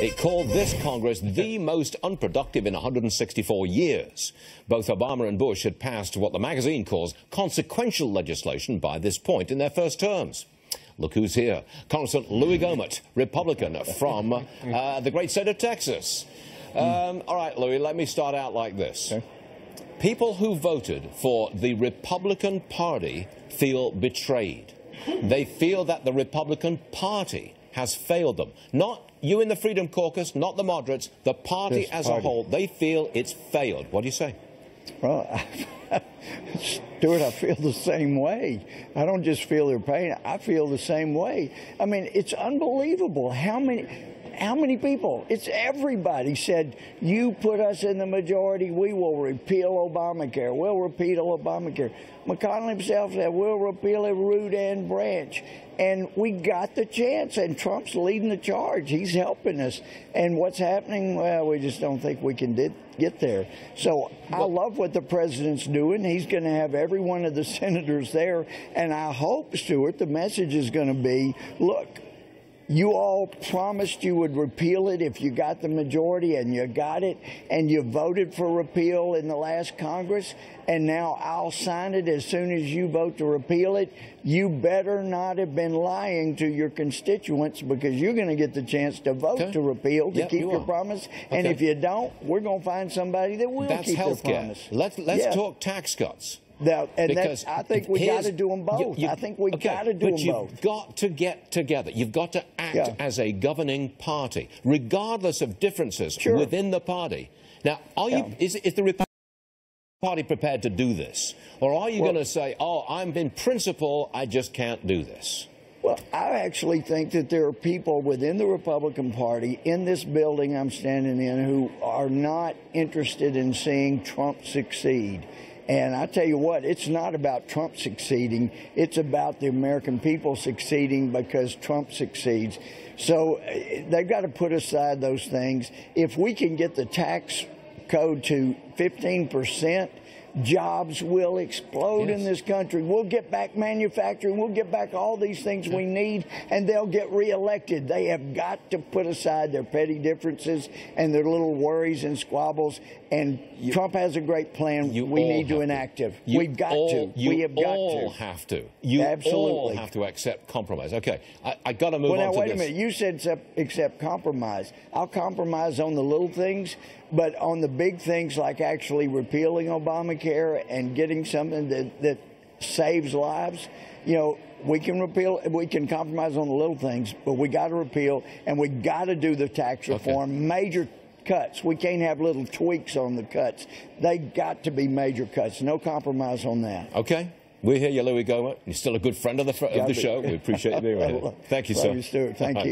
It called this Congress the most unproductive in 164 years. Both Obama and Bush had passed what the magazine calls consequential legislation by this point in their first terms. Look who's here. Congressman Louie Gohmert, Republican from uh, the great state of Texas. Um, all right, Louie, let me start out like this. Okay. People who voted for the Republican Party feel betrayed. They feel that the Republican Party has failed them. Not you in the Freedom Caucus, not the moderates, the party This as a whole. They feel it's failed. What do you say? Well, Stuart, I feel the same way. I don't just feel their pain. I feel the same way. I mean, it's unbelievable how many. How many people? It's everybody said, you put us in the majority, we will repeal Obamacare. We'll repeal Obamacare. McConnell himself said, we'll repeal it root and branch. And we got the chance, and Trump's leading the charge. He's helping us. And what's happening? Well, we just don't think we can did, get there. So I love what the president's doing. He's going to have every one of the senators there. And I hope, Stuart, the message is going to be look, you all promised you would repeal it if you got the majority, and you got it, and you voted for repeal in the last Congress, and now I'll sign it as soon as you vote to repeal it. You better not have been lying to your constituents because you're going to get the chance to vote Okay. to repeal to Yep, keep you your promise. And if you don't, we're going to find somebody that will That's keep health their promise. Let's, let's Yeah. talk tax cuts. Now, and Because that's, I think we got to do them both. you- you- I think we okay, got to do but them you've got to get together. You've got to act Yeah. as a governing party, regardless of differences Sure. within the party. Now, are you? Is, is the Republican Party prepared to do this, or are you Well- going to say, "Oh, I'm in principle, I just can't do this"? Well, I actually think that there are people within the Republican Party in this building I'm standing in who are not interested in seeing Trump succeed. And I tell you what, it's not about Trump succeeding. It's about the American people succeeding because Trump succeeds. So eh, they've got to put aside those things. If we can get the tax code to 15 percent, jobs will explode in this country. We'll get back manufacturing. We'll get back all these things we need, and they'll get reelected. They have got to put aside their petty differences and their little worries and squabbles. And Trump has a great plan. You we need to enact it. You We've got all- to. You we have got all to. have to. You all Absolutely. have to accept compromise. Okay, I, I got to move Well, on now, to wait this. a minute. You said accept, accept compromise. I'll compromise on the little things, but on the big things like actually repealing Obamacare and getting something that, that saves lives, you know, we can repeal, we can compromise on the little things, but we got to repeal and we got to do the tax reform. Major cuts. We can't have little tweaks on the cuts. They got to be major cuts. No compromise on that. Okay. We hear you, Louie Gohmert. You're still a good friend of the, fr- of the show. We appreciate you being us. Thank you, sir. you, Stuart. Thank you.